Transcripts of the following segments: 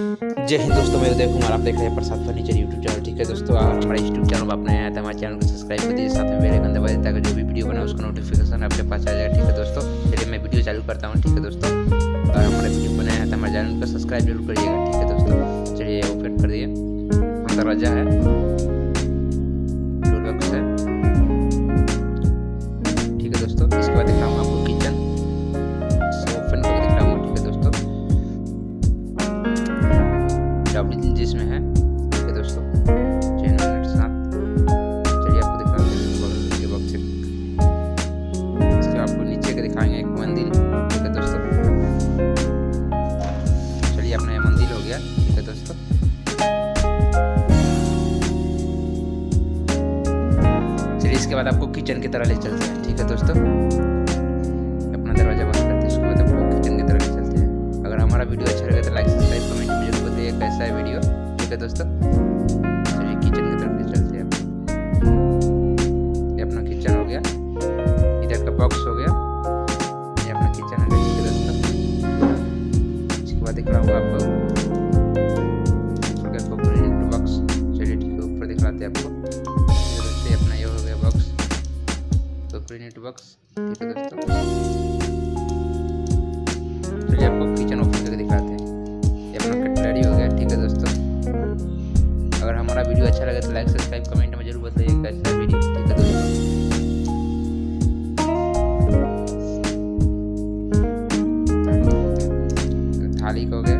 जय हिंद दोस्तों, मैं उदय कुमार। आप देख रहे हैं प्रसाद फर्नीचर यूट्यूब चैनल ठीक है दोस्तों? आप हमारे यूट्यूब चैनल पर अपने आया था हमारे चैनल को सब्सक्राइब कर दीजिए, साथ में बेल आइकन दबा दीजिए, ताकि जो भी वीडियो बना उसका नोटिफिकेशन आपके पास आ जाएगा ठीक है दोस्तों? चलिए, मैं वीडियो चालू करता हूँ, ठीक है दोस्तों? और हमारे वीडियो बनाया था हमारे चैनल को सब्सक्राइब ज़रूर करिएगा, ठीक है दोस्तों? चलिए ओपन कर दिए। दरवाज़ा है है। इसके बाद आपको किचन की तरह ले चलते हैं, ठीक है दोस्तों? अपना दरवाज़ा बंद करते हैं, उसके बाद आपको किचन की तरह ले चलते हैं। अगर हमारा वीडियो अच्छा लगे तो लाइक सब्सक्राइब कमेंट में ज़रूर बताइए कैसा है वीडियो ठीक है दोस्तों? आपको। ऊपर का दिखलाते हैं आपको। अपना ये हो गया। बॉक्स कोकोनेट बॉक्स ठीक दोस्तों चलिए आपको किचन ओपन करके दिखाते हैं। ये अपना कटलरी हो गया, ठीक है दोस्तों। अगर हमारा वीडियो अच्छा लगे तो लाइक सब्सक्राइब कमेंट में ज़रूर बताइए कैसा वीडियो ठीक है दोस्तों। थाली का गया।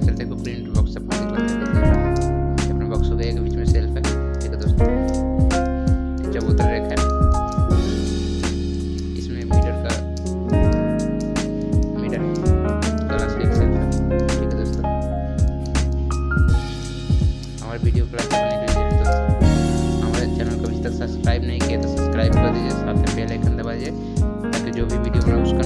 ले चलते हैं प्रिंट बॉक्स से सब दिखलाते हैं अपना बॉक्स हो गया बीच में सेल्फ है। ठीक है दोस्तों। चबूतर रैक है। इसमें मीटर का मीटर ग्लास का एक सेल्फ है। ठीक है दोस्तों। हमारे वीडियो को लाइक करने के लिए दोस्तों, हमारे चैनल को अभी तक सब्सक्राइब नहीं किया तो सब्सक्राइब कर दीजिए, साथ में बेल आइकन दबा ताकि जो भी वीडियो बनाओ उसका